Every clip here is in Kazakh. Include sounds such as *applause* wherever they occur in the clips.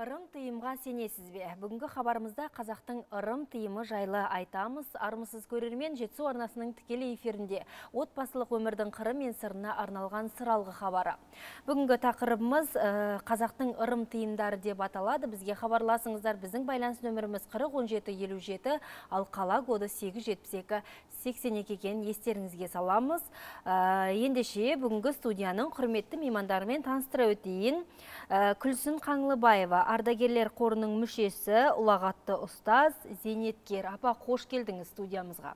Ырым тыйымға сенесіз бе? Бүгінгі хабарымызда қазақтың ырым тыйымы жайлы айтамыз. Армысыз көрермен жетсу арнасының тікелей эфирінде отбасылық өмірдің қыры мен сырына арналған сыралғы хабары. Бүгінгі тақырыбымыз э, қазақтың ырым тыйымдары деп аталады. Бізге хабарласыңыздар біздің байланыс нөміріміз 401757, ал қала коды 872 82 екенін естеріңізге саламыз. Э, ендеше бүгінгі студияның құрметті меймандарымен таныстыра өтейін. Э, Күлсін Қаңлыбаева, ардагерлер қорының мүшесі, ұлағатты ұстаз, зейнеткер. Апа, қош келдіңіз студиямызға.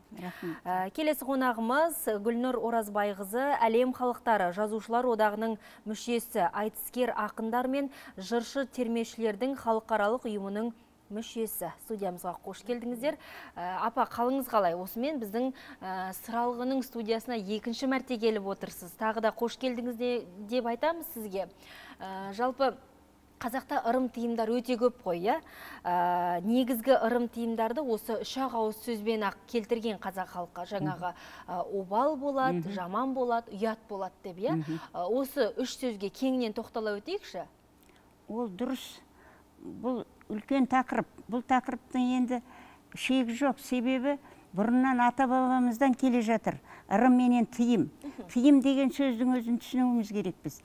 Ә, келесі қонағымыз Гүлнұр Оразбайғызы, әлем халықтары. Жазушылар одағының мүшесі, айтыскер ақындар мен жыршы термешілердің халықаралық ұйымының мүшесі. Студиямызға қош келдіңіздер. Ә, апа қалыңыз қалай? Осымен біздің ә, сыралғының студиясына екінші мәрте келіп отырсыз. Тағы да қош келдіңіз деп айтамыз сізге. Ә, жалпы қазақта ырым тыйымдар өте көп қой иә? Ә, негізгі ырым тыйымдарды осы үш ақ ауыз сөзбен ақ келтірген қазақ халқы. Жаңағы ә, обал болады жаман болады ұят болады деп иә? Осы үш сөзге кеңінен тоқтала өтейікші. Ол дұрыс. Бұл үлкен тақырып. Бұл тақырыптың енді шегі жоқ. Себебі бұрыннан ата бабамыздан келе жатыр. Ырым менен тыйым. Тыйым деген сөздің өзін түсінуіміз керекпіз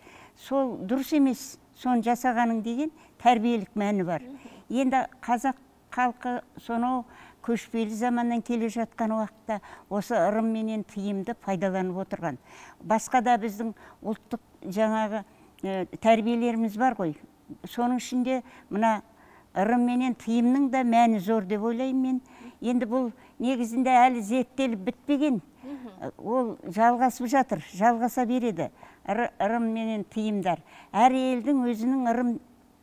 сол дұрыс емес. Соны жасағаның деген тәрбиелік мәні бар. Енді қазақ халқы сонау көшпелі заманнан келе жатқан уақытта осы ырым менен пайдаланып отырған. Басқа да біздің ұлттық жаңағы ә, тәрбиелеріміз бар ғой. Соның ішінде мына ырым менен тыйымның да мәні зор деп ойлаймын мен. Енді бұл негізінде әлі зерттеліп бітпеген. Ол жалғасып жатыр жалғаса береді. Ырым менен тыйымдар әр елдің өзінің ырым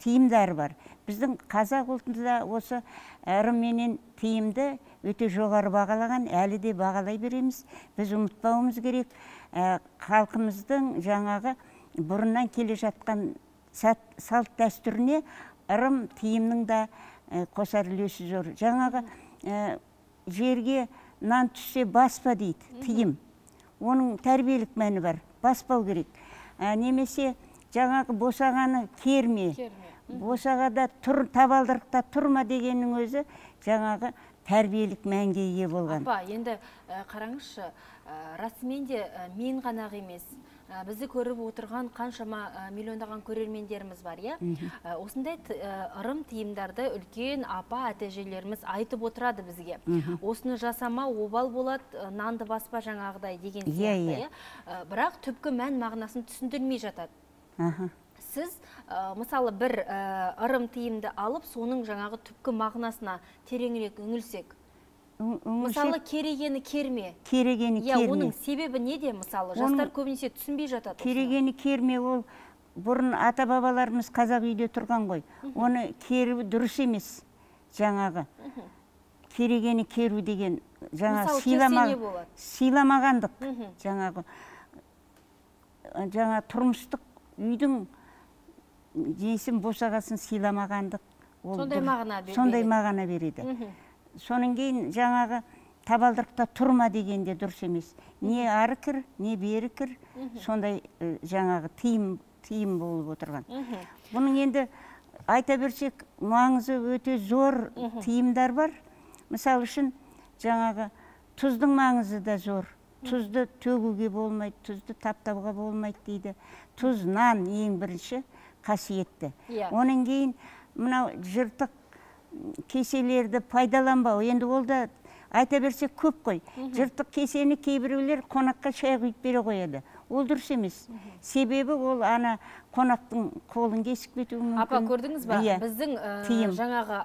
тыйымдары бар. Біздің қазақ ұлтында осы ырым менен тыйымды өте жоғары бағалаған әлі де бағалай береміз. Біз ұмытпауымыз керек. Ә, халқымыздың жаңағы бұрыннан келе жатқан салт дәстүріне ырым тыйымның да қосар үлесі зор. Жаңағы жерге нан түссе баспа дейді тыйым оның тәрбиелік мәні бар баспау керек немесе жаңағы босағаны керме босағада тұр табалдырықта тұрма дегеннің өзі жаңағы тәрбиелік мәнге ие болған апа енді қараңызшы расымен де мен ғана емес бізді көріп отырған қаншама миллиондаған көрермендеріміз бар иә? Осындай ырым тыйымдарды үлкен апа әтежелеріміз айтып отырады бізге. Осыны жасама обал болады нанды баспа жаңағыдай деген сияқты иә. бірақ түпкі мән мағынасын түсіндірмей жатады. Сіз мысалы бір ырым тыйымды алып соның жаңағы түпкі мағынасына тереңірек үңілсек мысалы керегені керме. керегені керме. иә оның себебі неде мысалы? Жастар көбінесе түсінбей жатады керегені керме ол бұрын ата бабаларымыз қазақ үйде тұрған ғой. Оны керу дұрыс емес жаңағы. Керегені керу деген жаңа сыйламағандық жаңағы жаңа тұрмыстық үйдің несін босағасын сыйламағандық сондай мағына сондай мағына береді. Соның кейін жаңағы табалдырықта тұрма дегенде дұрыс емес. Не ары кір не бері кір сондай жаңағы тыйым тыйым болып отырған. Бұның енді айта берсек маңызы өте зор тыйымдар бар. Мысалы үшін жаңағы тұздың маңызы да зор. Тұзды төгуге болмайды тұзды таптауға болмайды дейді. Тұз нан ең бірінші қасиетті. Оның кейін мынау жыртық кеселерді пайдаланбау. Енді ол да айта берсек көп қой. Жыртық кесені кейбіреулер қонаққа шай құйып бере қояды. Ол дұрыс емес. Себебі ол ана қонақтың қолын кесіп кетуі мүмкін. Апа көрдіңіз ба? Біздің тыйым. жаңағы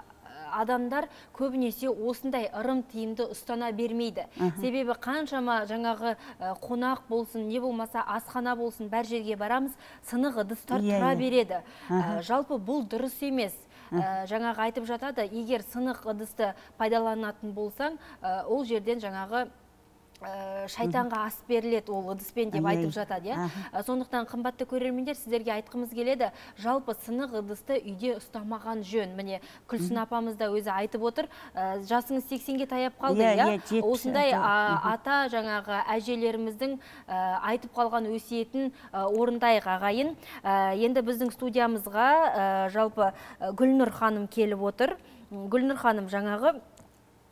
адамдар көбінесе осындай ырым тыйымды ұстана бермейді. Себебі қаншама жаңағы қонақ болсын не болмаса асхана болсын бар жерге барамыз сынық ыдыстар тұра береді. Жалпы бұл дұрыс емес. Жаңағы айтып жатады егер сынық ыдысты пайдаланатын болсаң ол жерден жаңағы шайтанға ас беріледі ол ыдыспен деп Ай, айтып ай. жатады иә. Ә, сондықтан қымбатты көрермендер сіздерге айтқымыз келеді жалпы сынық ыдысты үйде ұстамаған жөн. Міне күлсін апамыз да өзі айтып отыр ә, жасыңыз 80-ге таяп қалды Иә, иә? иә, осындай а, ата жаңағы әжелеріміздің ә, айтып қалған өсиетін ә, орындайық ағайын. Енді біздің студиямызға жалпы гүлнұр ханым келіп отыр. Гүлнұр ханым жаңағы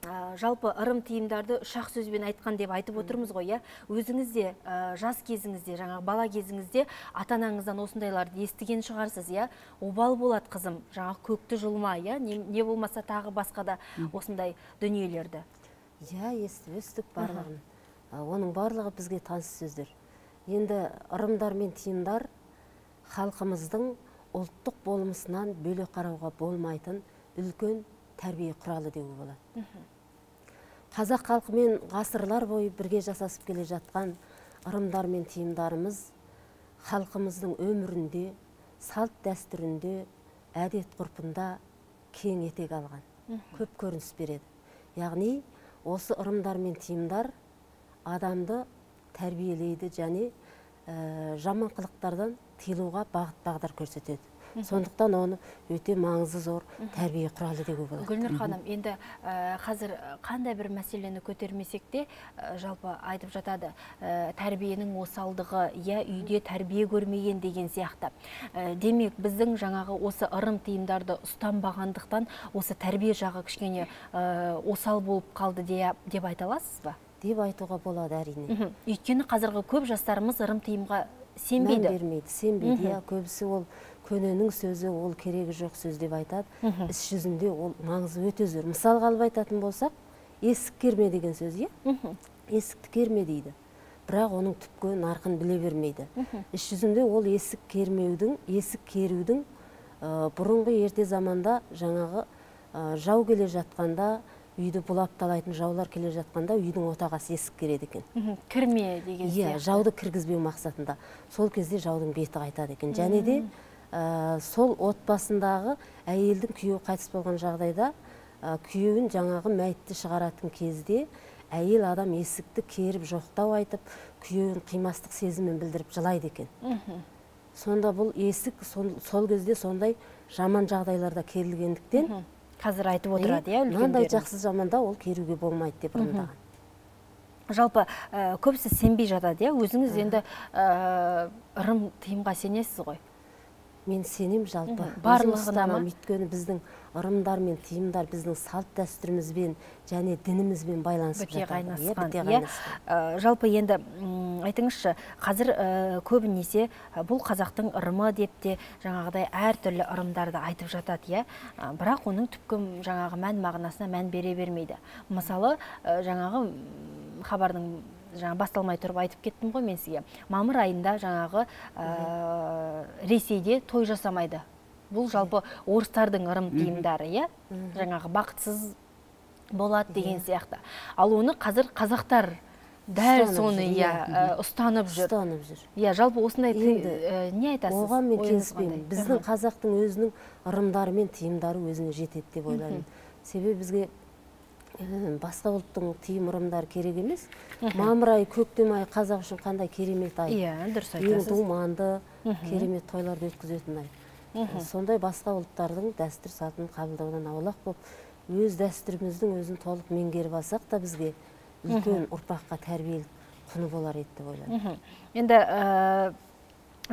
ә, жалпы ырым тиымдарды үш ақ сөзбен айтқан деп айтып отырмыз ғой иә? Өзіңіз де ә, жас кезіңізде жаңағы бала кезіңізде ата анаңыздан осындайларды естіген шығарсыз иә? Обал болады қызым жаңағы көкті жұлма иә? Не, не болмаса тағы басқа да осындай дүниелерді. Иә естіп өстік барлығын. А, оның барлығы бізге таныс сөздер. Енді ырымдар мен тиымдар халқымыздың ұлттық болмысынан бөлек қарауға болмайтын үлкен тәрбие құралы деуге болады. Қазақ халқымен ғасырлар бойы бірге жасасып келе жатқан ырымдар мен тиымдарымыз халқымыздың өмірінде салт дәстүрінде әдет ғұрпында кең етек алған көп көрініс береді. Яғни осы ырымдар мен тиымдар адамды тәрбиелейді және ә, жаман қылықтардан тыйылуға бағыт бағдар көрсетеді. Сондықтан оны өте маңызы зор тәрбие құралы деуге болады гүлнұр ханым енді ә, қазір қандай бір мәселені көтермесек те ә, жалпы айтып жатады ә, тәрбиенің осалдығы иә үйде тәрбие көрмеген деген сияқты. Демек біздің жаңағы осы ырым тиымдарды ұстанбағандықтан осы тәрбие жағы кішкене осал болып қалды де- деп айта аласыз ба? Деп айтуға болады әрине. Өйткені қазіргі көп жастарымыз ырым мән сенбейді. бермейді сенбейді. Иә көбісі ол көненің сөзі ол керегі жоқ сөз деп айтады. Іс жүзінде ол маңызы өте зор. Мысалға алып айтатын болсақ есік керме деген сөз иә? Есікті керме дейді. Бірақ оның түпкі нарқын біле бермейді. Іс жүзінде ол есік кермеудің есік керудің ә, бұрынғы ерте заманда жаңағы ә, жау келе жатқанда үйді бұлап талайтын жаулар келе жатқанда үйдің отағасы есік кереді екен. Кірме деген иә жауды кіргізбеу мақсатында. Сол кезде жаудың беті қайтады екен. Және де ә, сол отбасындағы әйелдің күйеуі қайтыс болған жағдайда ә, күйеуін жаңағы мәйітті шығаратын кезде әйел адам есікті керіп жоқтау айтып күйеуін қимастық сезімін білдіріп жылайды екен. Сонда бұл есік сол, сол кезде сондай жаман жағдайларда керілгендіктен қазір айтып отырады иә мынандай жақсы заманда ол керуге болмайды деп ырымдаған. Жалпы ә, көбісі сенбей жатады иә. Өзіңіз енді ә, ырым тиымға сенесіз ғой. Мен сенем жалпы. Барлығына ма? өйткені біздің ырымдар мен тиымдар біздің салт дәстүрімізбен және дінімізбен байланысып біте. Иә, қайнасқан. иә. Жалпы енді айтыңызшы қазір ә, көбінесе ә, бұл қазақтың ырымы деп те жаңағыдай әртүрлі ырымдарды айтып жатады иә. Бірақ оның түпкі жаңағы мән мағынасына мән бере бермейді. Мысалы ә, жаңағы хабардың жаңа басталмай тұрып айтып кеттім ғой мен сізге. Мамыр айында жаңағы ә, ресейде той жасамайды. Бұл жалпы орыстардың ырым тиымдары иә? Жаңағы бақытсыз болады деген сияқты. Ал оны қазір қазақтар дәл соны иә ә, ұстанып жүр. Ұстанып жүр. Иә жалпы осындай ә, не айтасыз? оған мен келіспеймін. біздің қазақтың өзінің ырымдары мен тиымдары өзіне жетеді деп ойлаймын. Себебі бізге басқа ұлттың тиым ырымдары керек емес. Мамыр айы көктем айы қазақ үшін қандай керемет ай? Иә дұрыс ең айтасыз. думанды керемет тойларды өткізетін ай. Сондай басқа ұлттардың дәстүр салтын қабылдаудан аулақ болып өз дәстүріміздің өзін толық меңгеріп алсақ та бізге үлкен ұрпаққа тәрбиелік құны болар еді деп ойлаймын. Енді ә,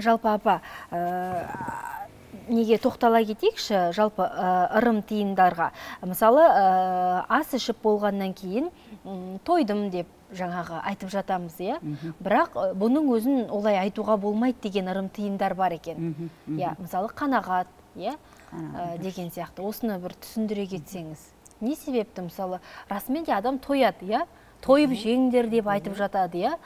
жалпы апа ә, неге тоқтала кетейікші? Жалпы ә, ырым тиымдарға мысалы ә, ас ішіп болғаннан кейін тойдым деп жаңағы айтып жатамыз иә? Бірақ ә, бұның өзін олай айтуға болмайды деген ырым тиымдар бар екен. Иә мысалы қанағат иә? Ә, деген сияқты. Осыны бір түсіндіре кетсеңіз. Не себепті? Мысалы расымен де адам тояды иә? Тойып жеңдер деп айтып жатады иә?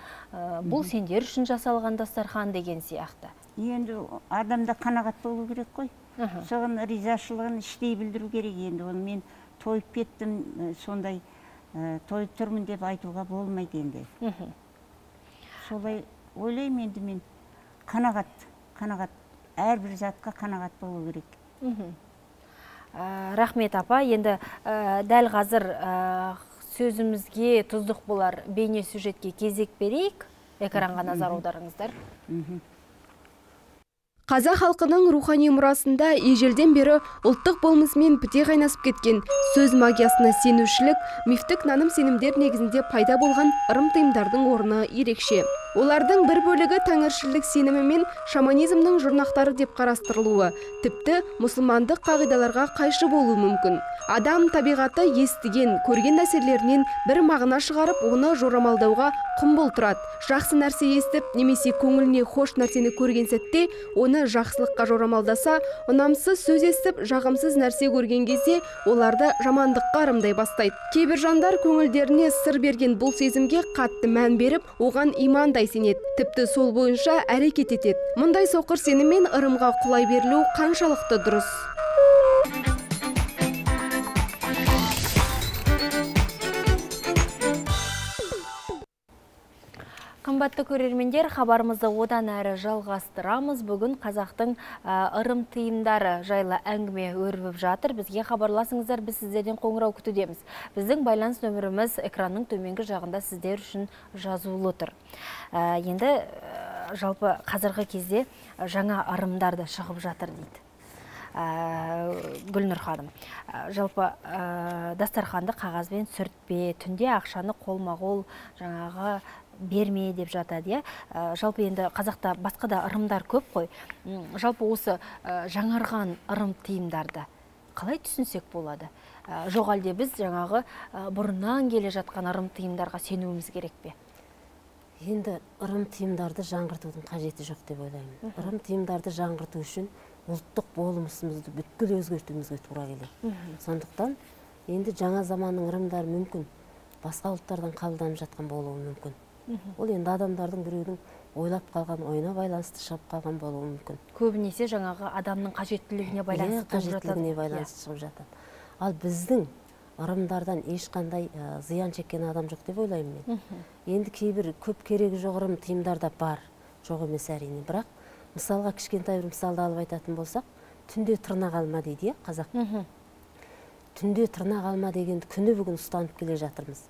Бұл сендер үшін жасалған дастархан деген сияқты. Енді адамда қанағат болу керек қой. Соған ризашылығын іштей білдіру керек. Енді оны мен тойып кеттім сондай ә, тойып тұрмын деп айтуға болмайды енді. Солай ойлаймын енді мен. Қанағат қанағат әрбір затқа қанағат болу керек. Ә, рахмет апа. Енді ә, дәл қазір ә, сөзімізге тұздық болар бейне сюжетке кезек берейік. Экранға назар аударыңыздар. Қазақ халқының рухани мұрасында ежелден бері ұлттық болмысымен біте қайнасып кеткен сөз магиясына сенушілік мифтік наным сенімдер негізінде пайда болған ырым тыйымдардың орны ерекше. Олардың бір бөлігі тәңіршілдік сенімі мен шаманизмнің жұрнақтары деп қарастырылуы тіпті мұсылмандық қағидаларға қайшы болуы мүмкін. Адам табиғаты естіген көрген нәрселерінен бір мағына шығарып оны жорамалдауға құмбыл тұрады. Жақсы нәрсе естіп немесе көңіліне хош нәрсені көрген сәтте оны жақсылыққа жорамалдаса ұнамсыз сөз естіп жағымсыз нәрсе көрген кезде оларды жамандыққа ырымдай бастайды. Кейбір жандар көңілдеріне сыр берген бұл сезімге қатты мән беріп оған имандай сенеді. Тіпті сол бойынша әрекет етеді. Мұндай соқыр сенім мен ырымға құлай берілу қаншалықты дұрыс? Қымбатты көрермендер, хабарымызды одан әрі жалғастырамыз. Бүгін қазақтың ырым тыйымдары жайлы әңгіме өрбіп жатыр. Бізге хабарласыңыздар, біз сіздерден қоңырау күтудеміз. Біздің байланыс нөміріміз экранның төменгі жағында сіздер үшін жазулы тұр. Енді жалпы қазіргі кезде жаңа ырымдар да шығып жатыр дейді. Гүлнұр ханым жалпы дастарханды қағазбен сүртпе түнде ақшаны қолма қол жаңағы берме деп жатады иә? Жалпы енді қазақта басқа да ырымдар көп қой. Жалпы осы жаңарған ырым тыйымдарды қалай түсінсек болады? Жоқ әлде біз жаңағы бұрыннан келе жатқан ырым тыйымдарға сенуіміз керек пе? Енді ырым тыйымдарды жаңғыртудың қажеті жоқ деп ойлаймын. Ырым тыйымдарды жаңғырту үшін ұлттық болмысымызды бүткіл өзгертуімізге тура келеді. Сондықтан енді жаңа заманның ырымдары мүмкін басқа ұлттардан қабылданып жатқан болуы мүмкін. Ол енді адамдардың біреудің ойлап қалған ойына байланысты шығып қалған болуы мүмкін. Көбінесе жаңағы адамның қажеттілігіне байланысты қажеттілігіне байланысты шығып жатады. Ал біздің ырымдардан ешқандай зиян шеккен адам жоқ деп ойлаймын мен. Енді кейбір көп керегі жоқ ырым тыйымдар да бар. Жоқ емес әрине. Бірақ мысалға кішкентай бір мысалды алып айтатын болсақ түнде тырнақ алма дейді иә қазақ. Түнде тырнақ алма дегенді күні бүгін ұстанып келе жатырмыз.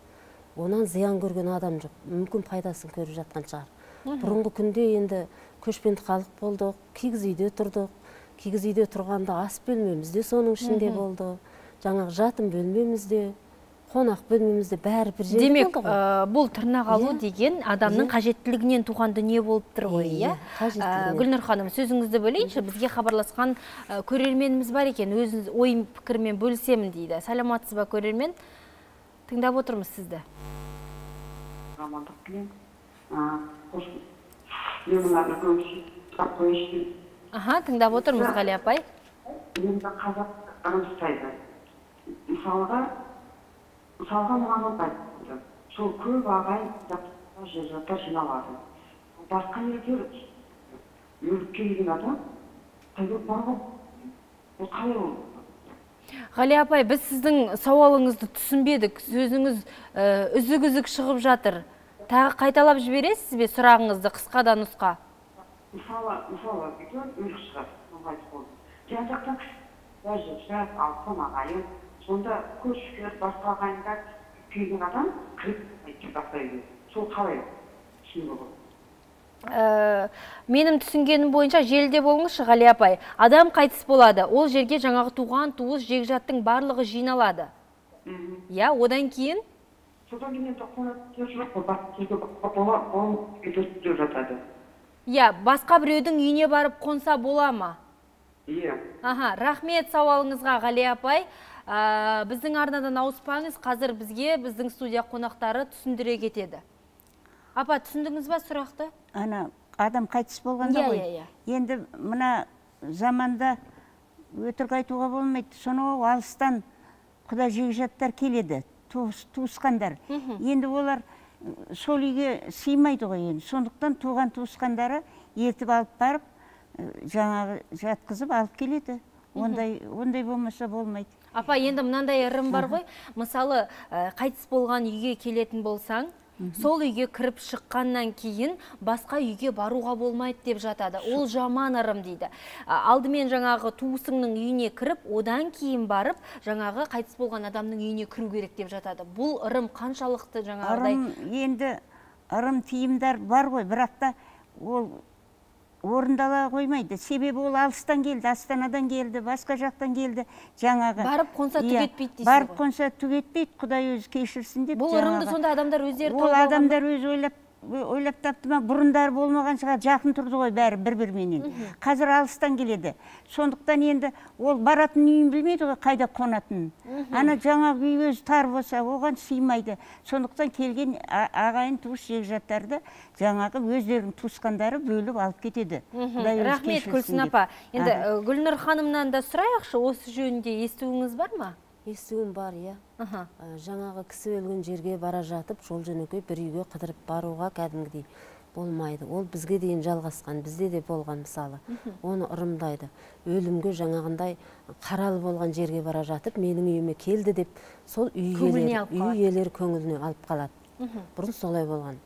Онан зиян көрген адам жоқ. Мүмкін пайдасын көріп жатқан шығар. Бұрынғы күнде енді көшпенді халық болдық кигіз үйде тұрдық. Кигіз үйде тұрғанда ас бөлмеміз де соның ішінде болды жаңағы жатын бөлмеміз де қонақ бөлмемізде бәрі бір жерде демек бұл тырнақ алу деген адамның қажеттілігінен туған дүние болып тұр ғой иә гүлнұр ханым сөзіңізді бөлейінші. Бізге хабарласқан көрерменіміз бар екен. Өзіңіз ой пікірмен бөлісемін дейді. Сәлеметсіз ба көрермен? Тыңдап отырмыз сізді. Амандық тілеймін. Аха тыңдап отырмыз ғали апай. Енді қазақ ырым ұстайды мысалға мысалға маған айтты. Сол көп ағай жата жиналады. Басқа елдер өліп келген адам қайда бар ғой. Ол қалай ол ғали апай біз сіздің сауалыңызды түсінбедік. Сөзіңіз үзік үзік шығып жатыр. Тағы қайталап жібересіз бе сұрағыңызды қысқа да нұсқа? Мысалы мысалы өлік жан жақтан даже жас алқын ағайын сонда көршілер басқа ағайындар келген адам кіріп үйге сол қалай? Түсінуге болады менің түсінгенім бойынша желіде болыңызшы ғали апай. Адам қайтыс болады. Ол жерге жаңағы туған туыс жекжаттың барлығы жиналады. Иә одан кейін? Содан кейін енді қонақтар жоқ қой деп жатады. Иә басқа біреудің үйіне барып қонса бола ма? Иә. Аха рахмет сауалыңызға ғали апай. Біздің арнадан ауыспаңыз қазір бізге біздің студия қонақтары түсіндіре кетеді. Апа түсіндіңіз ба сұрақты? Ана адам қайтыс болғанда ғой. иә енді мына заманда өтірік айтуға болмайды. Сонау алыстан құда жекжаттар келеді туысқандар. Енді олар сол үйге сыймайды ғой енді. Сондықтан туған туысқандары ертіп алып барып жаңағы жатқызып алып келеді. Ондай ондай болмаса болмайды. Апа енді мынандай ырым бар ғой. Мысалы қайтыс болған үйге келетін болсаң сол үйге кіріп шыққаннан кейін басқа үйге баруға болмайды деп жатады. Ол жаман ырым дейді. Алдымен жаңағы туысыңның үйіне кіріп одан кейін барып жаңағы қайтыс болған адамның үйіне кіру керек деп жатады. Бұл ырым қаншалықты жаңағыдай ырым енді ырым тиымдар бар ғой бірақ та ол орындала қоймайды. Себебі ол алыстан келді астанадан келді басқа жақтан келді. Жаңағы барып қонса Иә, етпейді дейсіз барып қонса түк етпейді құдай өзі кешірсін деп бұл ырымды сонда адамдар өздері ол адамдар өзі ойлап ойлап тапты ма бұрындары болмаған шығар жақын тұрды ғой бәрі бір біріменен қазір алыстан келеді. Сондықтан енді ол баратын үйін білмейді ғой қайда қонатынын. Ана жаңағы үй өзі тар болса оған сыймайды. Сондықтан келген ағайын туыс жекжаттарды жаңағы өздерінің туысқандары бөліп алып кетеді. Рахмет гүлсін апа. Енді гүлнұр ханымнан да сұрайықшы осы жөнінде естуіңіз бар ма? Естуім бар иә. Ә, жаңағы кісі өлген жерге бара жатып жол жөнекей бір үйге қыдырып баруға кәдімгідей болмайды. Ол бізге дейін жалғасқан бізде де болған мысалы. Оны ырымдайды өлімге жаңағындай қаралы болған жерге бара жатып менің үйіме келді деп сол үй иелері үй көңіліне алып қалады. Бұрын солай болған.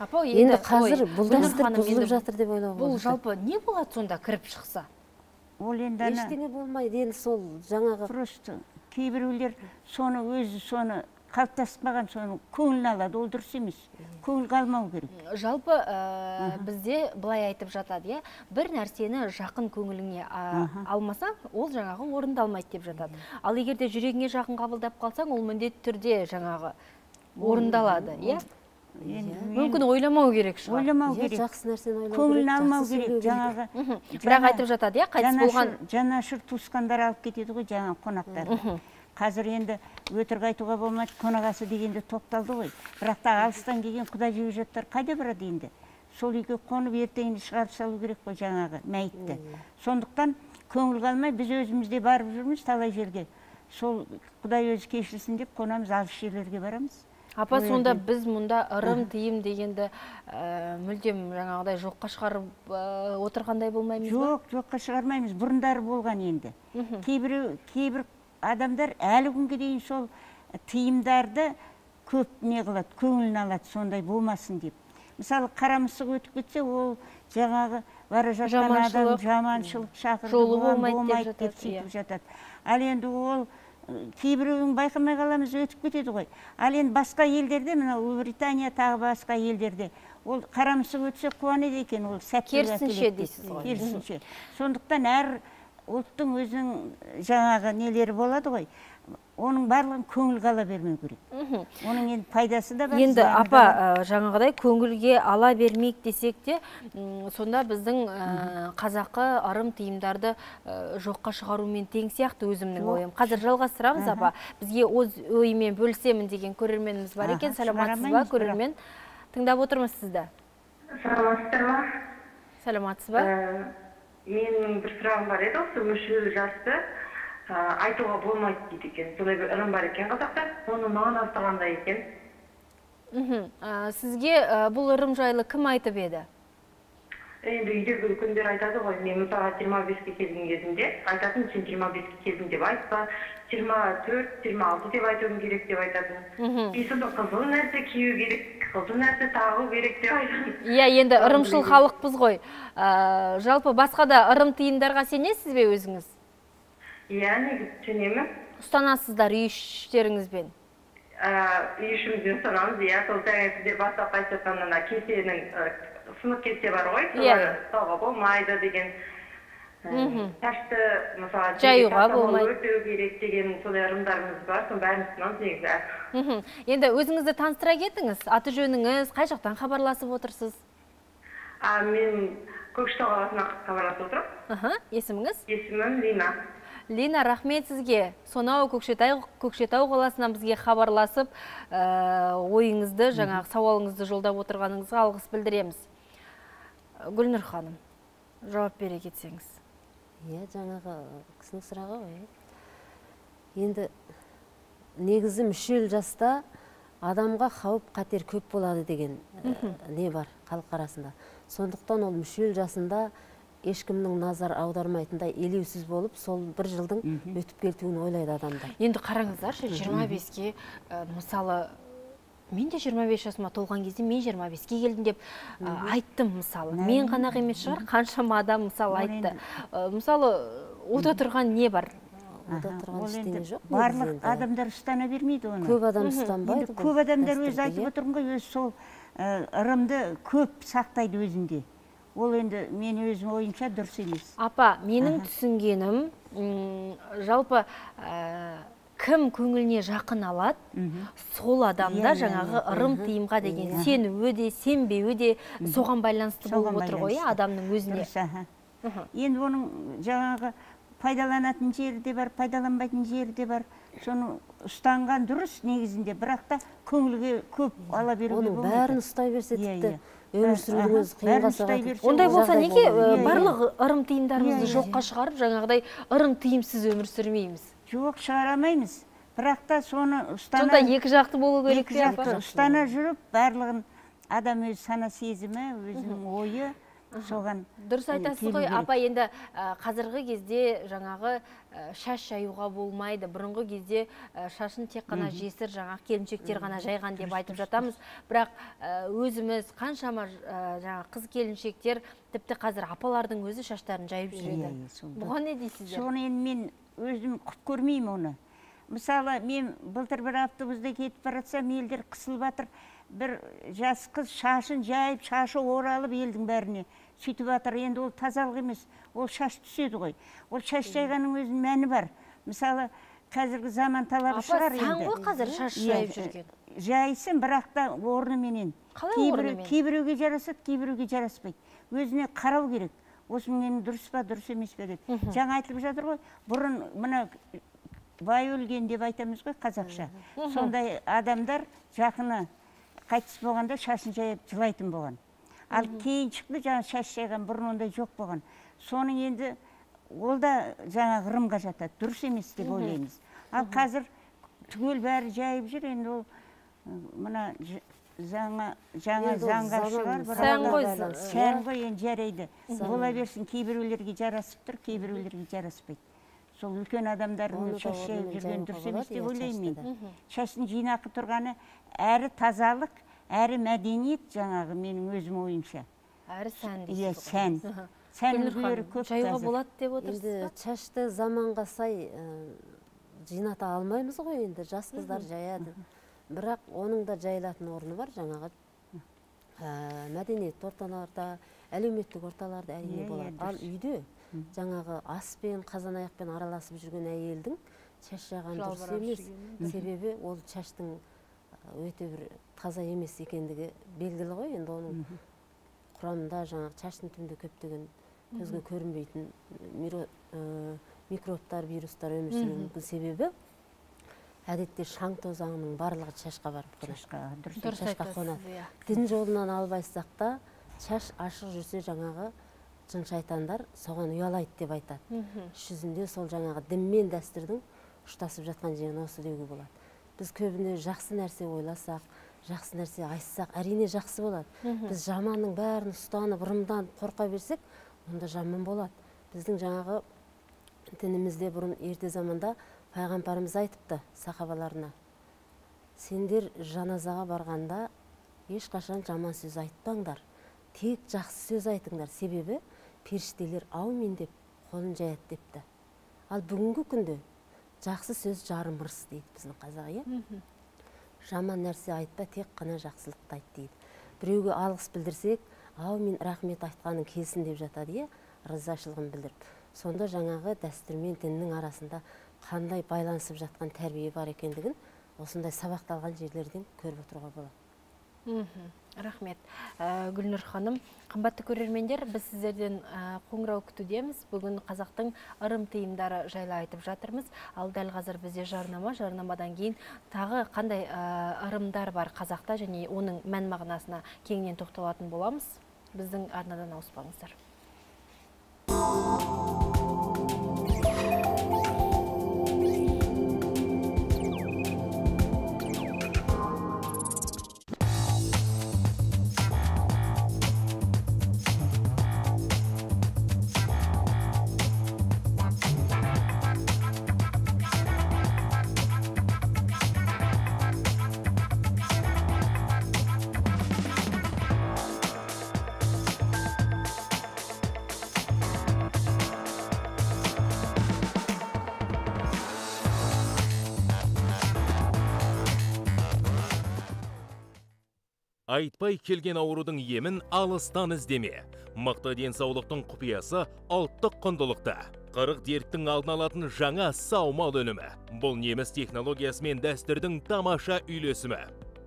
Апа енді қазір бұл дәстүр бұзылып жатыр деп ойлауға бұл жалпы не болады сонда кіріп шықса? Ол енді ештеңе болмайды. Енді сол жаңағы просто кейбіреулер соны өзі соны қалыптасып қалған соны көңіліне алады ол дұрыс емес көңілге алмау керек. Жалпы ә, бізде былай айтып жатады иә. бір нәрсені жақын көңіліңе а, алмасаң ол жаңағы орындалмайды деп жатады. Ал егер де жүрегіңе жақын қабылдап қалсаң ол міндетті түрде жаңағы орындалады иә. Мүмкін ойламау керек шығар. Ойламау иә, керек. жақсы нәрсені ойлау көңілін алмау керек. жаңағы бірақ айтып жатады иә қайтыс болған жанашыр туысқандар алып кетеді ғой жаңағы қонақтар. Қазір енді өтірік айтуға болмайды қонағасы дегенде тоқталды ғой. Бірақ та алыстан келген құда жекжаттар қайда барады енді? Сол үйге қонып ертеңінде шығарып салу керек қой жаңағы мәйітті. Сондықтан көңіл қалмай біз өзіміз де барып жүрміз талай жерге. Сол құдай өзі кешірсін деп қонамыз алыс жерлерге барамыз. Апа сонда біз мұнда ырым тыйым дегенді ә, мүлдем жаңағыдай жоққа шығарып ә, отырғандай болмаймыз ба? Жоқ жоққа шығармаймыз. Бұрындары болған енді. Кейбір кейбір адамдар әлі күнге дейін сол тыйымдарды көп не қылады көңілін алады сондай болмасын деп. Мысалы қара мысық өтіп кетсе ол жаңағы бара жатқан адам Жаманшылық, шақырды болмайды деп жатады, иә. сөйтіп жатады. Ал енді ол кейбіреуін байқамай қаламыз өтіп кетеді ғой. Ал енді басқа елдерде мына ұлыбритания тағы басқа елдерде ол қара мысық өтсе қуанады екен ол сәттілік Керісінше дейсіз ғой. керісінше. Сондықтан әр ұлттың өзінің жаңағы нелері болады ғой. Оның барлығын көңіл қала бермеу керек. Оның енді пайдасы да бар енді апа ә, жаңағыдай көңілге ала бермейік десек те сонда біздің ә, қазақы ырым тыйымдарды ә, жоққа шығарумен тең сияқты өзімнің ойым. Қазір жалғастырамыз апа. Бізге өз ойымен бөлісемін деген көрерменіміз бар екен. Саламатсыз ба көрермен? Тыңдап отырмыз сізді. Саламатсыздар ма? Саламатсыз ба? Ә, менің бір сұрағым бар еді осы мүшел жасты айтуға болмайды дейді екен. Солай бір ырым бар екен қазақта оның мағынасы қандай екен. Мхм. Сізге бұл ырым жайлы кім айтып еді? Енді үйдегі үлкендер айтады ғой. Мен мысалға жиырма беске келген кезімде айтатын сен жиырма беске келдің деп айтпа. Жиырма төрт жиырма алты деп айтуың керек деп айтатын и сонда қызыл нәрсе кию керек қызыл нәрсе тағу керек деп айтатын иә енді ырымшыл халықпыз ғой. Жалпы басқа да ырым тыйымдарға сенесіз бе өзіңіз? Иә негізі сенемін ұстанасыздар үй іштеріңізбен үй ішімізбен ұстанамыз иә сол жаңа бастапқы айтып жатқан ана кесенің сынық кесе бар ғой Иә, ұстауға болмайды деген шашты мысалға Жаюға болмайды. өртеу керек деген сондай ырымдарымыз бар соның бәрін ұстанамыз негізі енді өзіңізді таныстыра кетіңіз аты жөніңіз қай жақтан хабарласып отырсыз мен көкшетау қаласынан хабарласып отырмын есіміңіз есімім лина лина рахмет сізге. Сонау көкшетау көкшетау қаласынан бізге хабарласып ә, ойыңызды жаңағы сауалыңызды жолдап отырғаныңызға алғыс білдіреміз. Гүлнұр ханым жауап бере кетсеңіз. Иә жаңағы кісінің сұрағы ғой. Енді негізі мүшел жаста адамға қауіп қатер көп болады деген ә, не бар халық арасында. Сондықтан ол мүшел жасында ешкімнің назар аудармайтындай елеусіз болып сол бір жылдың өтіп кетуін ойлайды адамдар. Енді қараңыздаршы 25-ке ә, мысалы мен де 25 жасыма толған кезде мен 25-ке келдім деп ә, айттым мысалы. Мен ғана емес шығар қаншама адам мысалы айтты. Ә, мысалы ода тұрған не бар? Ода тұрған ештеңе жоқ барлық адамдар ұстана бермейді оны. Көп адам ұстанбайды көп адамдар өзі айтып иә. отырмын ғой өзі сол ырымды көп сақтайды өзінде. Ол енді мен өзім ойымша дұрыс емес. Апа менің түсінгенім м, жалпы ә, кім көңіліне жақын алады сол адамда Иә, иә, жаңағы ырым тыйымға деген сенуі де сенбеуі де соған байланысты болып отыр ғой иә адамның өзіне. Енді оның жаңағы пайдаланатын жері де бар пайдаланбайтын жері де бар. Соны ұстанған дұрыс негізінде бірақ та көңілге көп ала беруге оның болмайды. бәрін ұстай берсе Иә, тіпті иә. Өмір сүрудің өзі қиынға берсе ондай болса неге барлық ырым тыйымдарымызды жоққа шығарып жаңағыдай ырым тыйымсыз өмір сүрмейміз. Жоқ шығара алмаймыз. Бірақ та соны ұстана сонда екі жақты болу керек екі жақты ұстана жүріп барлығын адам өз сана сезімі өзінің ойы соған дұрыс айтасыз ғой апа енді ә, қазіргі кезде жаңағы ә, шаш жаюға болмайды. Бұрынғы кезде ә, шашын тек қана жесір жаңағы келіншектер ғана жайған деп айтып жатамыз. бірақ өзіміз қаншама жаңағы қыз келіншектер тіпті қазір апалардың өзі шаштарын жайып жүреді бұған не дейсіздер? Соны енді мен өзім құп көрмеймін оны. Мысалы мен былтыр бір автобуста кетіп бара жатсам елдер қысылып жатыр бір жас қыз шашын жайып шашы оралып елдің бәріне. Сөйтіп жатыр. Енді ол тазалық емес ол шаш түседі ғой. Ол шаш жайғанның өзінің мәні бар. Мысалы қазіргі заман талабы апа шығар енді. ғой қазір шаш Иә, жайып жүрген. жайсын бірақ та орныменен Қалай орнымен? кейбіреуге жарасады кейбіреуге жараспайды. Өзіне қарау керек. Осы менің дұрыс па дұрыс емес пе деп. Жаңа айтылып жатыр ғой бұрын мына бай өлген деп айтамыз ғой қазақша. Сондай адамдар жақыны қайтыс болғанда шашын жайып жылайтын болған. Ал кейін шықты жаңа шаш жайған бұрын ондай жоқ болған. Соның енді ол да жаңағы ырымға жатады дұрыс емес деп ойлаймыз. Ал қазір түгел бәрі жайып жүр енді ол мына жаңа жаңа заңға шығар Сән ғой, сән ғой енді жарайды. Бола берсін кейбіреулерге жарасып тұр кейбіреулерге жараспайды. Сол үлкен адамдардың шаш жайып жүргені дұрыс емес деп ойлаймын мен шаштың жинақы тұрғаны әрі тазалық әрі мәдениет жаңағы менің өзім ойымша. Әрі сән иә дейсіз ғой. сән. Сән үлгілері көп жаюға болады деп отырсыз енді ба? шашты заманға сай ә, жината алмаймыз ғой енді. Жас қыздар жаяды. Бірақ оның да жайылатын орны бар жаңағы ә, мәдениет орталарда әлеуметтік орталарда әрине Иә, иә, болады. Ал үйде жаңағы аспен қазан аяқпен араласып жүрген әйелдің шаш жайған дұрыс емес. себебі ол шаштың өте бір таза емес екендігі белгілі ғой енді оның құрамында жаңағы шаштың түбінде көптеген көзге көрінбейтін ә, микробтар вирустар өмір сүруі мүмкін себебі әдетте шаң тозаңның барлығы шашқа барып қонады шашқа қонады иә. Дін жолынан алып айтсақ та шаш ашық жүрсе жаңағы жын шайтандар соған ұялайды деп айтады. Іс жүзінде сол жаңағы дін мен дәстүрдің ұштасып жатқан жері осы деуге болады. Біз көбіне жақсы нәрсе ойласақ жақсы нәрсе айтсақ әрине жақсы болады. Біз жаманның бәрін ұстанып ырымданып қорқа берсек онда жаман болады. Біздің жаңағы дінімізде бұрын ерте заманда пайғамбарымыз айтыпты сахабаларына сендер жаназаға барғанда ешқашан жаман сөз айтпаңдар тек жақсы сөз айтыңдар. Себебі періштелер аумин деп қолын жаяды депті ал бүгінгі күнде жақсы сөз жарым ырыс дейді біздің қазақ иә? Жаман нәрсе айтпа тек қана жақсылықты айт дейді. Біреуге алғыс білдірсек аумин рахмет айтқаның келсін деп жатады иә? Ризашылығын білдіріп. Сонда жаңағы дәстүр мен діннің арасында қандай байланысып жатқан тәрбие бар екендігін осындай сабақталған жерлерден көріп отыруға болады. Мхм. Рахмет. Ә, гүлнұр ханым қымбатты көрермендер біз сіздерден ә, қоңырау күтудеміз. Бүгін қазақтың ырым тыйымдары жайлы айтып жатырмыз. Ал дәл қазір бізде жарнама. Жарнамадан кейін тағы қандай ә, ырымдар бар қазақта және оның мән мағынасына кеңінен тоқталатын боламыз. Біздің арнадан ауыспаңыздар. Айтпай келген аурудың емін алыстан іздеме. Мықты денсаулықтың құпиясы ұлттық құндылықта қырық дерттің алдын алатын жаңа саумал өнімі. Бұл неміс технологиясы мен дәстүрдің тамаша үйлесімі.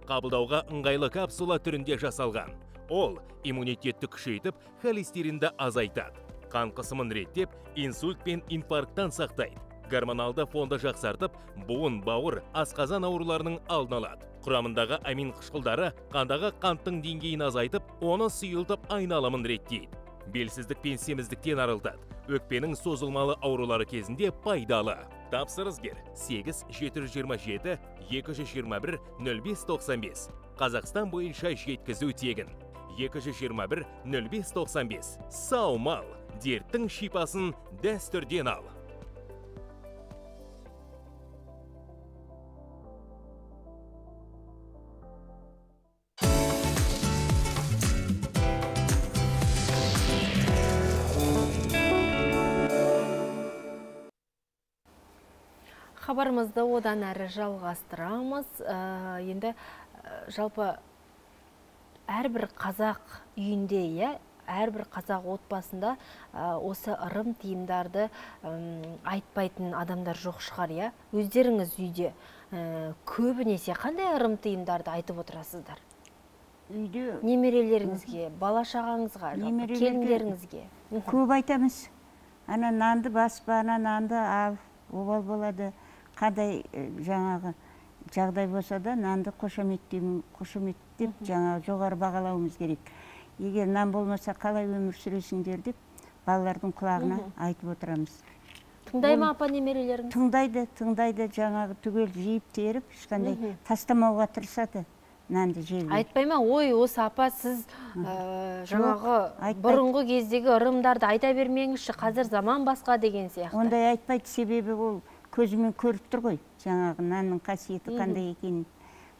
Қабылдауға ыңғайлы капсула түрінде жасалған. Ол иммунитетті күшейтіп холестеринді азайтады. Қан қысымын реттеп инсульт пен инфаркттан сақтайды. Гормоналды фонды жақсартып буын бауыр асқазан ауруларының алдын алады. Құрамындағы амин қышқылдары қандағы қанттың деңгейін азайтып оны сұйылтып айналымын реттейді. Белсіздік пен семіздіктен арылтады. Өкпенің созылмалы аурулары кезінде пайдалы. Тапсырыс бер. 8 727 221 0595 қазақстан бойынша жеткізу тегін. 221 0595 сау мал. Дерттің шипасын дәстүрден ал. Хабарымызды одан әрі жалғастырамыз. Ә, енді ә, жалпы әрбір қазақ үйінде, иә, әрбір қазақ отбасында ә, осы ырым тиымдарды ым, айтпайтын адамдар жоқ шығар, иә. Өздеріңіз үйде ә, көбінесе қандай ырым тиымдарды айтып отырасыздар? үйде Немерелеріңізге, бала шағаңызға, келіндеріңізге. Көп айтамыз ана нанды баспа ана нанды ал обал болады қандай э, жаңағы жағдай болса да нанды қошаметтеп жаңағы жоғары бағалауымыз керек. Егер нан болмаса қалай өмір сүресіңдер деп балалардың құлағына айтып отырамыз. Тыңдай ма апа немерелеріңіз? тыңдайды тыңдайды жаңағы түгел жиып теріп ешқандай тастамауға тырысады нанды жеуге Айтпай ма, ой, осы апа сіз ә, жаңағы бұрынғы кездегі ырымдарды айта бермеңізші, қазір заман басқа деген сияқты. ондай айтпайды себебі ол көзімен көріп тұр ғой. Жаңағы нанның қасиеті қандай екенін.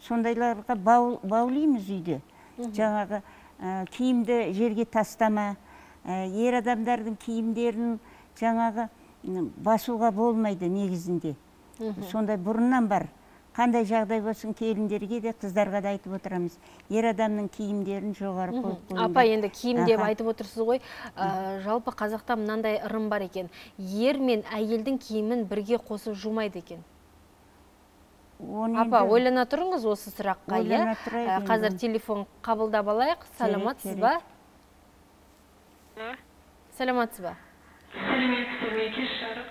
Сондайларға бау, баулимыз үйде жаңағы ә, киімді жерге тастама ә, ер адамдардың киімдерін жаңағы басуға болмайды негізінде. Сондай бұрыннан бар. Қандай жағдай болсын келіндерге де қыздарға да айтып отырамыз ер адамның киімдерін жоғары қойып қойыңдар. Апа енді киім деп айтып отырсыз ғой. Ә, жалпы қазақта мынандай ырым бар екен. Ер мен әйелдің киімін бірге қосып жумайды екен. Апа, ойлана тұрыңыз осы сұраққа, иә? Енді. Қазір телефон қабылдап алайық. Саламатсыз ба? Саламатсыз ба? сәлеметсіздер ме кеш жарық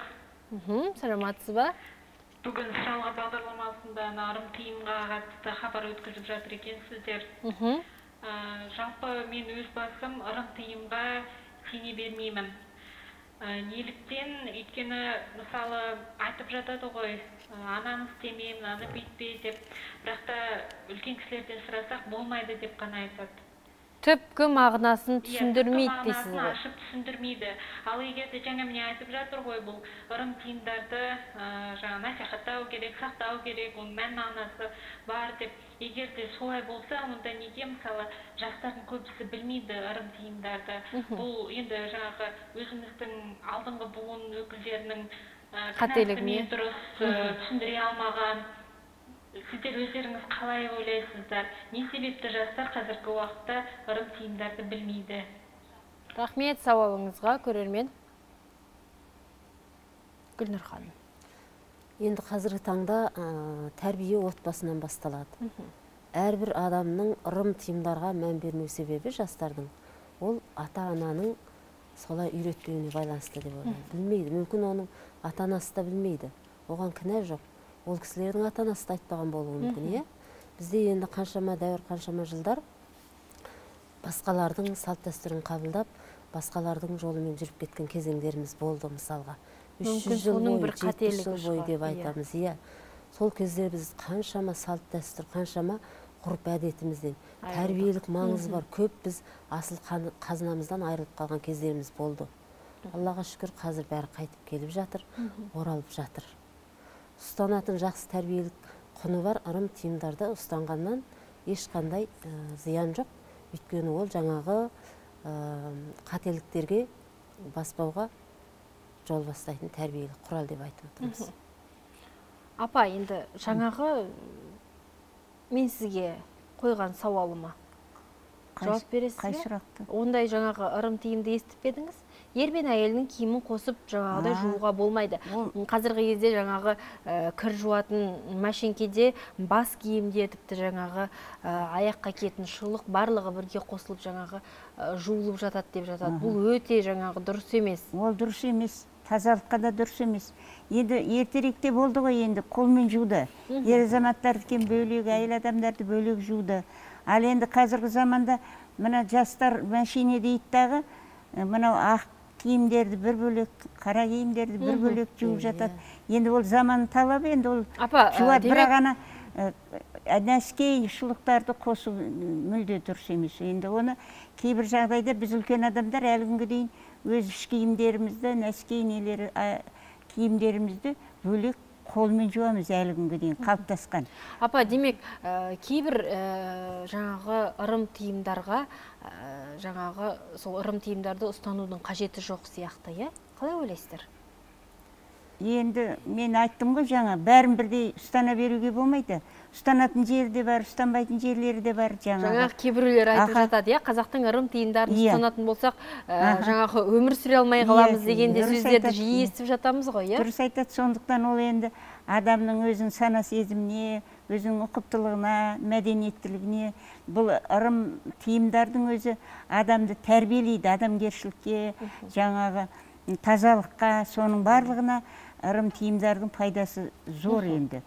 Мхм, саламатсыз ба? Бүгін сұралғы бағдарламасында ана ырым тиымға қатысты хабар өткізіп жатыр екенсіздер Мхм. Ә, жалпы мен өз басым ырым тиымға сене бермеймін. Ә, неліктен өйткені мысалы айтып жатады ғой ә, ананы істеме мынаны бүйтпе деп. Бірақ та үлкен кісілерден сұрасақ болмайды деп қана айтады. Түпкі мағынасын Иә, түсіндірмейді дейсіз ғой. ашып түсіндірмейді. Ал егер де жаңа міне айтып жатыр ғой бұл ырым тиымдарды жаңа насихаттау керек сақтау керек оның мән мағынасы бар деп егер де солай болса онда неге мысалы жастардың көбісі білмейді ырым тиымдарды бұл енді жаңағы өзіміздің алдыңғы буын өкілдерінің Қателігі дұрыс түсіндіре алмаған сіздер өздеріңіз қалай ойлайсыздар? Не себепті жастар қазіргі уақытта ырым тиымдарды білмейді? Рахмет сауалыңызға, көрермен. Гүлнұр ханым. енді қазіргі таңда ә, тәрбие отбасынан басталады. Әрбір адамның ырым тиымдарға мән бермеу себебі жастардың. Ол ата ананың солай үйретпеуіне байланысты деп ойлаймын. Білмейді. Мүмкін оның ата анасы да білмейді. Оған кінә жоқ. Ол кісілердің ата анасы да айтпаған болуы мүмкін иә? бізде енді қаншама дәуір қаншама жылдар басқалардың салт дәстүрін қабылдап басқалардың жолымен жүріп кеткен кезеңдеріміз болды мысалға. Үш жүз жыл бойы жетпіс жыл бойы деп иә. айтамыз иә. Сол кезде біз қаншама салт дәстүр қаншама ғұрып әдетімізден тәрбиелік маңызы бар көп біз асыл қазынамыздан айырылып қалған кездеріміз болды. Аллаға шүкір қазір бәрі қайтып келіп жатыр оралып жатыр. Ұстанатын жақсы тәрбиелік құны бар ырым тиымдарды ұстанғаннан ешқандай ә, зиян жоқ. Өйткені ол жаңағы ә, қателіктерге баспауға жол бастайтын тәрбиелік құрал деп айтып отырмыз. Апа, енді жаңағы мен сізге қойған сауалыма жауап бересіз қай бе? сұрақты? Ондай жаңағы ырым тиымды естіп пе едіңіз? Ер мен әйелдің киімін қосып жаңағыдай жууға болмайды. Қазіргі кезде жаңағы ә, кір жуатын машинкеде бас киімде тіпті жаңағы ә, аяққа киетін шұлық барлығы бірге қосылып жаңағы ә, жуылып жатады деп жатады. Бұл өте жаңағы дұрыс емес. Ол дұрыс емес. Тазалыққа да дұрыс емес. Енді ертеректе болды ғой енді қолмен жуды. Ер азаматтардікі бөлек әйел адамдарды бөлек жуды. Ал енді қазіргі заманда мына жастар машине дейді дағы мынау ақ киімдерді бір бөлек қара киімдерді бір бөлек жуып жатады. енді ол заман талабы енді ол апа жуады бірақ ана ә, нәскей шұлықтарды қосу мүлде дұрыс емес. Енді оны кейбір жағдайда біз үлкен адамдар әлі күнге дейін өз іш киімдерімізді нәскей нелері киімдерімізді бөлек қолмен жуамыз әлі күнге дейін қалыптасқан. Апа демек ә, кейбір ә, жаңағы ырым тиымдарға ә, жаңағы сол ырым тиымдарды ұстанудың қажеті жоқ сияқты иә? Қалай ойлайсыздар? Енді мен айттым ғой жаңа бәрін бірдей ұстана беруге болмайды. Ұстанатын жері де бар ұстанбайтын жерлері де бар жаңағы. Жаңағы кейбіреулер айтып жатады иә қазақтың ырым тиымдарын Иә. ұстанатын болсақ ә, жаңағы өмір сүре алмай Иә, қаламыз деген де сөздерді жиі естіп жатамыз ғой иә? Дұрыс айтады сондықтан ол енді адамның өзінің сана сезіміне өзінің ұқыптылығына мәдениеттілігіне бұл ырым тиымдардың өзі адамды тәрбиелейді адамгершілікке жаңағы тазалыққа соның барлығына. Ырым тиымдардың пайдасы зор енді.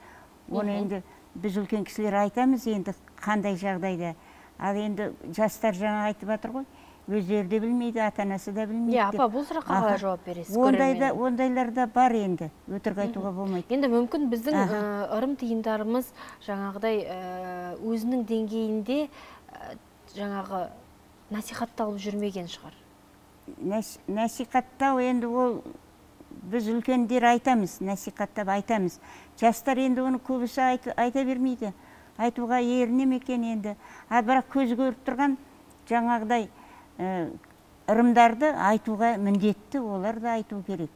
Оны енді біз үлкен кісілер айтамыз енді қандай жағдайда. Ал енді жастар жаңа айтып жатыр ғой өздері де білмейді ата анасы да білмейді. Иә апа бұл сұраққа қалай жауап бересіз? Ондайда ондайлар да бар енді өтірік айтуға болмайды. Енді мүмкін біздің ырым тиымдарымыз жаңағыдай өзінің деңгейінде жаңағы насихатталып жүрмеген шығар. Насихаттау енді ол біз үлкендер айтамыз насихаттап айтамыз. Жастар енді оны көбісі айт- айта бермейді. Айтуға еріне ме екен енді. Ал бірақ көзі көріп тұрған жаңағыдай ә, ырымдарды айтуға міндетті олар да айту керек.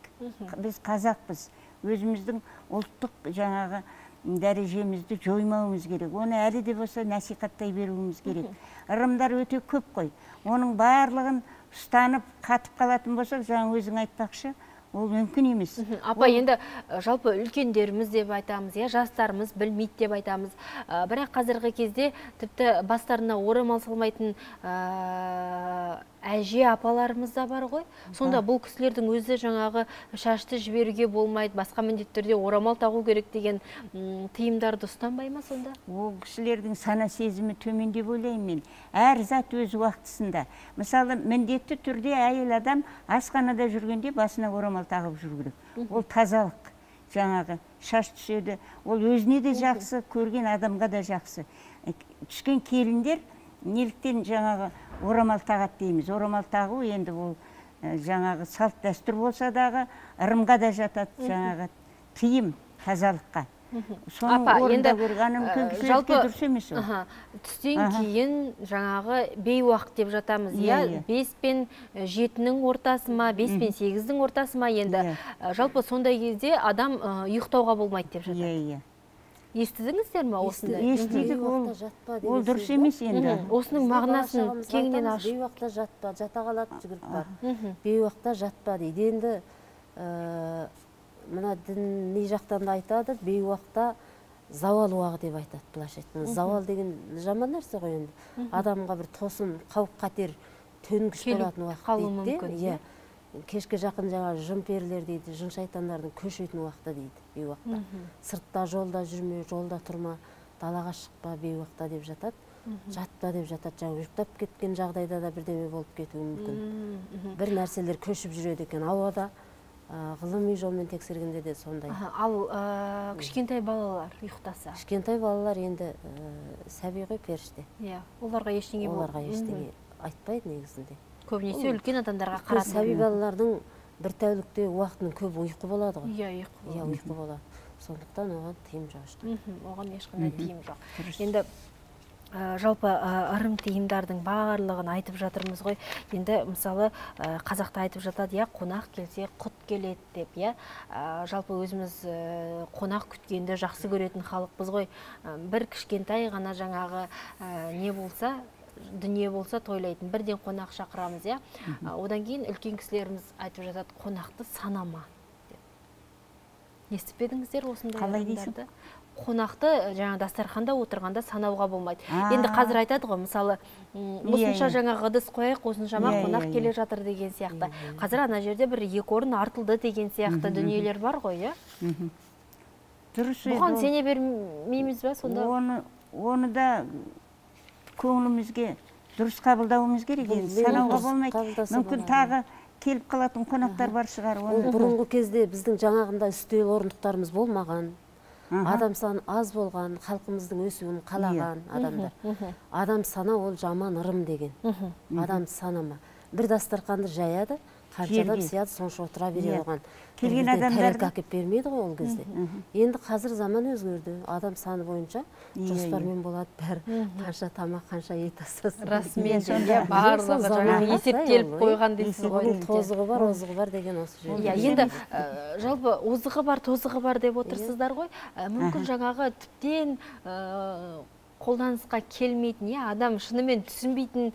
Біз қазақпыз. Өзіміздің ұлттық жаңағы дәрежемізді жоймауымыз керек. Оны әлі де болса насихаттай беруіміз керек. Ырымдар өте көп қой. Оның барлығын ұстанып қатып қалатын болсақ жаңа өзің айтпақшы ол мүмкін емес. Апа енді жалпы үлкендеріміз деп айтамыз иә жастарымыз білмейді деп айтамыз. Ә, бірақ қазіргі кезде тіпті бастарына орамал салмайтын ә, әже апаларымыз да бар ғой. Сонда бұл кісілердің өзі жаңағы шашты жіберуге болмайды басқа міндеттерде орамал тағу керек деген тыйымдарды ұстанбай ма сонда? Ол кісілердің сана сезімі төмен деп ойлаймын мен. Әр зат өз уақытысында. Мысалы міндетті түрде әйел адам асханада жүргенде басына орамал тағып жүру керек. Ол тазалық жаңағы шаш түседі. Ол өзіне де жақсы көрген адамға да жақсы. Түскен келіндер неліктен жаңағы орамал тағады дейміз орамал тағу енді ол жаңағы салт дәстүр болса дағы ырымға да жатады жаңағы тыйым тазалыққа. Апа, енді, жалпы- дұрыс емес ол. түстен кейін жаңағы бейуақыт деп жатамыз Иә, иә? иә. бес пен жетінің ортасы ма бес пен сегіздің ортасы ма енді? Иә. Жалпы сондай кезде адам ұйықтауға болмайды деп иә жатады. иә. Естідіңіздер ма осындай? Естидік ол ол дұрыс емес енді. Осының мағынасын кеңінен ашып бейуақта жатпа жата қалады жігіт бар Мгм. бейуақта жатпа дейді. Енді ә, мына діни жақтан да айтады бейуақта зауал уағы деп айтады былайша айтқанда. Зауал деген жаман нәрсе ғой енді. Адамға бір тосын қауіп қатер төнгіш болатын уақыт дейді мүмкін, де иә. Кешке жақын жаңағы жын дейді жын шайтандардың көшетін уақыты дейді бейуақта. Сыртта жолда жүрме жолда тұрма далаға шықпа бейуақта деп жатады. Жатпа деп жатады жаңағы ұйықтап кеткен жағдайда да бірдеме болып кетуі мүмкін. Бір нәрселер көшіп жүреді екен ауада ғылыми жолмен тексергенде де сондай. Ал ә, кішкентай балалар ұйықтаса? Кішкентай балалар енді ә, сәби ғой періште. Иә оларға ештеңе оларға ештеңе айтпайды негізінде. Көбінесе үлкен адамдарға Тіпті сәби қаратады балалардың бір тәулікте уақытының көбі ұйқы болады ғой. Иә ұйқы иә ұйқы болады. Сондықтан оған тыйым жоқ оған ешқандай тыйым жоқ. Енді ә, жалпы ә, ырым тыйымдардың барлығын айтып жатырмыз ғой. Енді мысалы ә, қазақта айтып жатады иә қонақ келсе құт келеді деп иә. Ә, жалпы өзіміз ә, қонақ күткенді жақсы көретін халықпыз ғой. Ә, бір кішкентай ғана жаңағы ә, не болса дүние болса тойлайтын бірден қонақ шақырамыз иә? Одан кейін үлкен кісілеріміз айтып жатады қонақты санама деп. Естіп пе едіңіздер осындай Қалай дейсің? қонақты жаңа дастарханда отырғанда санауға болмайды. Енді қазір айтады ғой мысалы Иә, осынша иә. жаңағы ыдыс қояйық осыншама Иә, қонақ келе жатыр деген сияқты. Қазір ана жерде бір екі орын артылды деген сияқты дүниелер бар ғой иә? Дұрыс бұған сене бермейміз ба сонда? Оны оны да көңілімізге дұрыс қабылдауымыз керек енді. Санауға болмайды мүмкін тағы келіп қалатын қонақтар бар шығар ол бұрынғы кезде біздің жаңағындай үстел орындықтарымыз болмаған. Адам саны аз болған халқымыздың өсуін қалаған адамдар. адам сана ол жаман ырым деген. Адам санама бір дастарханды жаяды қанша адам Жерге. сияды сонша отыра береді Иә. оған Келген Бір бірден адамдарды- әкеліп бермейді ғой ол кезде. Енді қазір заман өзгерді. Адам саны бойынша Иә, жоспармен болады бәрі. Қанша тамақ қанша ет тастасын. Расымен иә барлығы жаңағы есептеліп қойған дейсіз ғой. тозығы бар озығы бар деген осы жерде. Иә енді ә, жалпы озығы бар тозығы бар деп отырсыздар ғой. Ә, мүмкін жаңағы тіптен ә, қолданысқа келмейтін иә адам шынымен түсінбейтін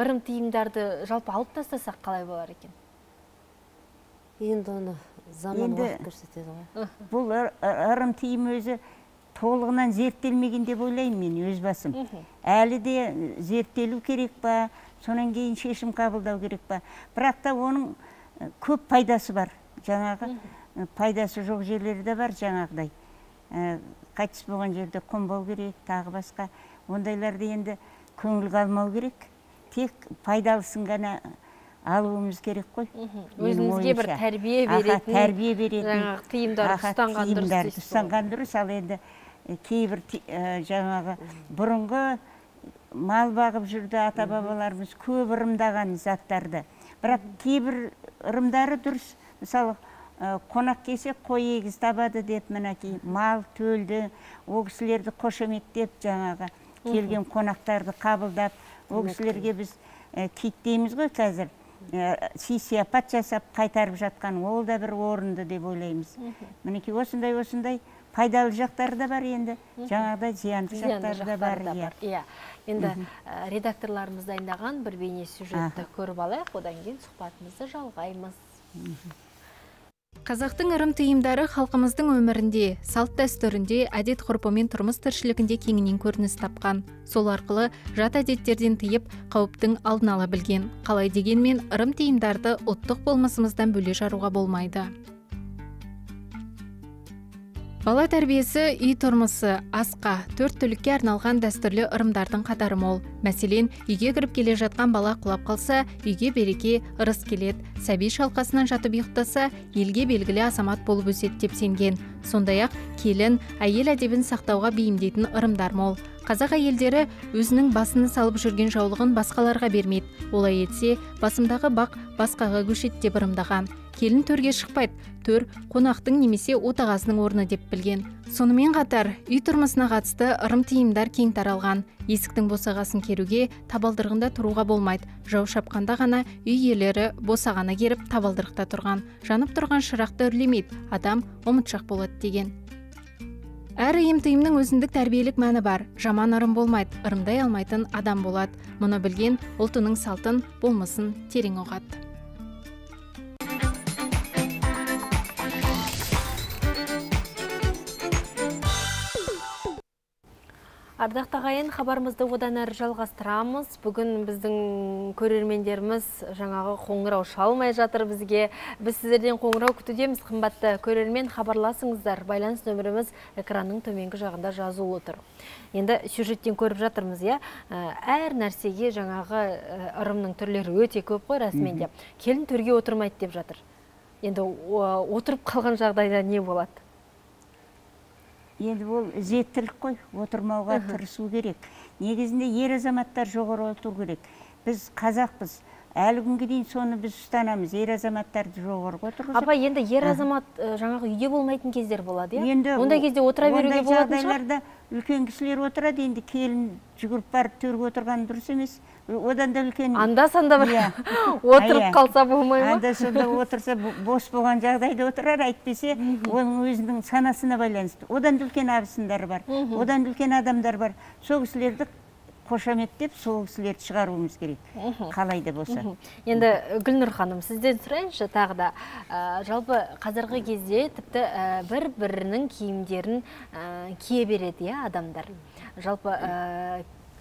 ырым тыйымдарды жалпы алып тастасақ қалай болар екен? Енді оны заман уақыт көрсетеді ғой. Бұл ыр- ыр- ырым тыйым өзі толығынан зерттелмеген деп ойлаймын мен өз басым. Әлі де зерттелу керек па сонан кейін шешім қабылдау керек па? Бірақ та оның көп пайдасы бар жаңағы пайдасы жоқ жерлері де бар жаңағыдай. Қайтыс болған жерде қонбау керек тағы басқа ондайларды енді көңілге алмау керек. Тек пайдалысын ғана алуымыз керек қой. Менің өзімізге бір тәрбие беретін тәрбие беретін. жаңағы ұстанған дұрыс ұстанған дұрыс. Ал енді кейбір жаңағы бұрынғы мал бағып жүрді ата бабаларымыз көп ырымдаған заттарды. Бірақ кейбір ырымдары дұрыс. Мысалы қонақ келсе қой егіз табады деп мінекей мал төлді ол кісілерді қошеметтеп жаңағы келген қонақтарды қабылдап ол кісілерге біз кит дейміз ғой қазір. Э, сый сияпат жасап қайтарып жатқан ол да бір орынды деп ойлаймыз. Мінекей осындай осындай пайдалы жақтары да бар енді. Жаңағыдай зиянды жақтары да бар иә. бар. Иә. Енді ә, редакторларымыз дайындаған бір бейне сюжетті көріп алайық. Одан кейін сұхбатымызды жалғаймыз. Қазақтың ырым тыйымдары халқымыздың өмірінде салт дәстүрінде әдет ғұрпы мен тұрмыс тіршілігінде кеңінен көрініс тапқан. Сол арқылы жат әдеттерден тыйып қауіптің алдын ала білген. Қалай дегенмен ырым тыйымдарды ұлттық болмысымыздан бөле жаруға болмайды. Бала тәрбиесі үй тұрмысы асқа төрт түлікке арналған дәстүрлі ырымдардың қатары мол. Мәселен үйге кіріп келе жатқан бала құлап қалса үйге береке ырыс келеді сәби шалқасынан жатып ұйықтаса елге белгілі азамат болып өседі деп сенген. Сондай ақ келін әйел әдебін сақтауға бейімдейтін ырымдар мол. Қазақ әйелдері өзінің басына салып жүрген жаулығын басқаларға бермейді. Олай етсе басымдағы бақ басқаға көшеді деп ырымдаған. Келін төрге шықпайды төр қонақтың немесе отағасының орны деп білген. Сонымен қатар үй тұрмысына қатысты ырым тыйымдар кең таралған. Есіктің босағасын керуге табалдырығында тұруға болмайды. Жау шапқанда ғана үй иелері босағаны керіп табалдырықта тұрған. Жанып тұрған шырақты үрлемейді. Адам ұмытшақ болады деген. Әр ем тыйымның өзіндік тәрбиелік мәні бар. Жаман ырым болмайды. Ырымдай алмайтын адам болады. Мұны білген ұлтының салтын болмысын терең ұғады ардақты ағайын хабарымызды одан әрі жалғастырамыз. Бүгін біздің көрермендеріміз жаңағы қоңырау шалмай жатыр бізге. Біз сіздерден қоңырау күтудеміз қымбатты көрермен хабарласыңыздар. Байланыс нөміріміз экранның төменгі жағында жазулы тұр. Енді сюжеттен көріп жатырмыз иә? Ә, әр нәрсеге жаңағы ә, ырымның түрлері өте көп қой расымен де келін төрге отырмайды деп жатыр. Енді отырып қалған жағдайда не болады? Енді ол ізеттілік қой отырмауға тырысу керек. Негізінде ер азаматтар жоғары отыру керек. Біз қазақпыз. Әлі күнге дейін соны біз ұстанамыз. Ер азаматтарды жоғарғы отырғызып апа енді ер азамат ә, жаңағы үйде болмайтын кездер болады иә? Енді ондай кезде отыра беруге болатын шығар. жағдайларда үлкен кісілер отырады. Енді келін жүгіріп барып төрге отырған дұрыс емес. Одан да үлкен анда санда бір Иә. *laughs* отырып қалса болмай ма? Анда сонда отырса бо- бос болған жағдайда отырар әйтпесе оның өзінің санасына байланысты. Одан да үлкен абысындары бар одан да үлкен адамдар бар. Сол кісілерді қошаметтеп сол кісілерді шығаруымыз керек қалай да болса. Енді гүлнұр ханым сізден сұрайыншы тағы да. Ә, жалпы қазіргі кезде тіпті ә, бір бірінің киімдерін ә, кие береді иә адамдар? Жалпы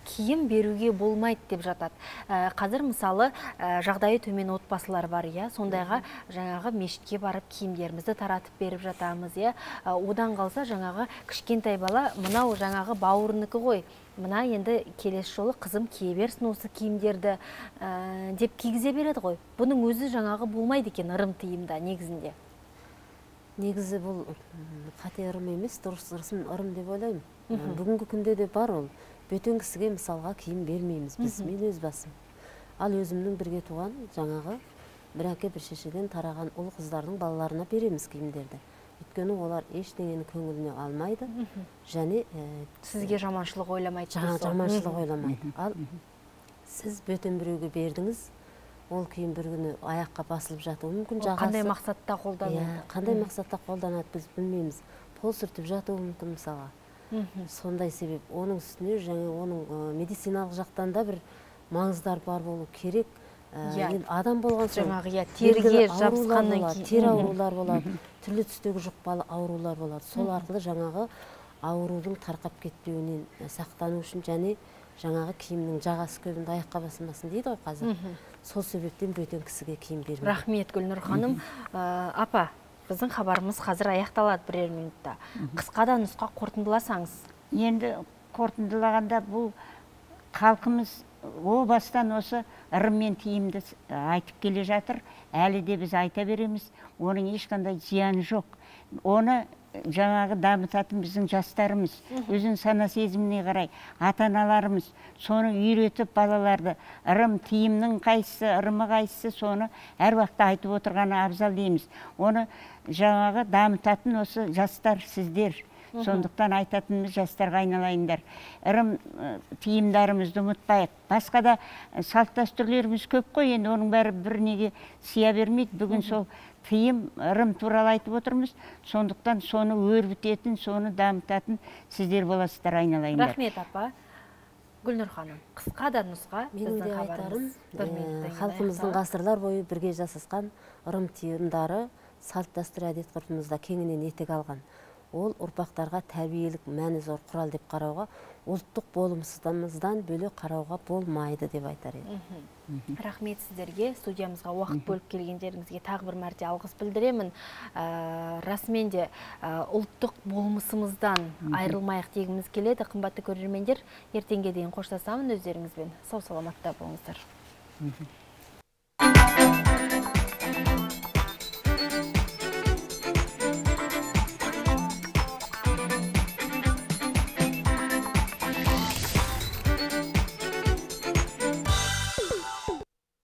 киім беруге болмайды деп жатады. Ә, қазір мысалы ә, жағдайы төмен отбасылар бар иә? Сондайға жаңағы мешітке барып киімдерімізді таратып беріп жатамыз иә? Ә, одан қалса жаңағы кішкентай бала мынау жаңағы бауырынікі ғой. Мына енді келесі жолы қызым кие берсін осы киімдерді ә, деп кигізе береді ғой. Бұның өзі жаңағы болмайды екен ырым тыйымда негізінде. Негізі бұл қате ырым емес дұрыс ырым деп ойлаймын. Бүгінгі күнде де бар ол. Бөтен кісіге мысалға киім бермейміз біз. Мен өз басым. Ал өзімнің бірге туған жаңағы бір әке бір шешеден тараған ұл қыздардың балаларына береміз киімдерді. Өйткені олар ештеңені көңіліне алмайды. Және ә, сізге жаманшылық ойламайды жаңа жаманшылық ойламайды ал сіз бөтен біреуге бердіңіз ол киім бір күні аяққа басылып жатуы мүмкін Ол қандай жағасы мақсатта қолданылды иә қандай мақсатта қолданады біз білмейміз. Пол сүртіп жатуы мүмкін мысалға. Сондай себеп. Оның үстіне және оның медициналық жақтан да бір маңыздар бар болу керек. Ә, Иә. енді адам болған соң жаңағы иә терге жабысқаннан кейін. тері Мгм. аурулар болады түрлі түстегі жұқпалы аурулар болады. Сол арқылы жаңағы аурудың тарқап кетпеуінен сақтану үшін және жаңағы киімнің жағасы көбінде аяққа басылмасын дейді ғой қазір. Сол себептен бөтен кісіге киім бермейді. Рахмет гүлнұр ханым. Ә, апа біздің хабарымыз қазір аяқталады бірер минутта. Қысқа да нұсқа қорытындыласаңыз. Енді қорытындылағанда бұл халқымыз о бастан осы ырым мен тиімді айтып келе жатыр. Әлі де біз айта береміз оның ешқандай зияны жоқ. Оны жаңағы дамытатын біздің жастарымыз өзінің сана сезіміне қарай ата аналарымыз соны үйретіп балаларды ырым тиімнің қайсысы ырымы қайсысы соны әр уақытта айтып отырғаны абзал дейміз. Оны жаңағы дамытатын осы жастар сіздер. Сондықтан айтатынымыз жастарға айналайындар. Ырым тиымдарымызды ұмытпайық. Басқа да салт дәстүрлеріміз көп қой енді оның бәрі бір неге сыя бермейді. Бүгін сол тыйым ырым туралы айтып отырмыз. Сондықтан соны өрбітетін соны дамытатын сіздер боласыздар айналайындар. Рахмет апа. Гүлнұр ханым қысқа да нұсқа менің де айтарым халқымыздың ғасырлар бойы бірге жасасқан ырым тиымдары салт дәстүр әдет ғұрпымызда кеңінен етек алған. Ол ұрпақтарға тәрбиелік мәні зор құрал деп қарауға ұлттық болмысымыздан бөлек қарауға болмайды деп айтар едім рахмет сіздерге. Студиямызға уақыт бөліп келгендеріңізге тағы бір мәрте алғыс білдіремін. Ә, расымен де ә, ұлттық болмысымыздан айырылмайық дегіміз келеді. Қымбатты көрермендер ертеңге дейін қоштасамын өздеріңізбен. Сау саламатта болыңыздар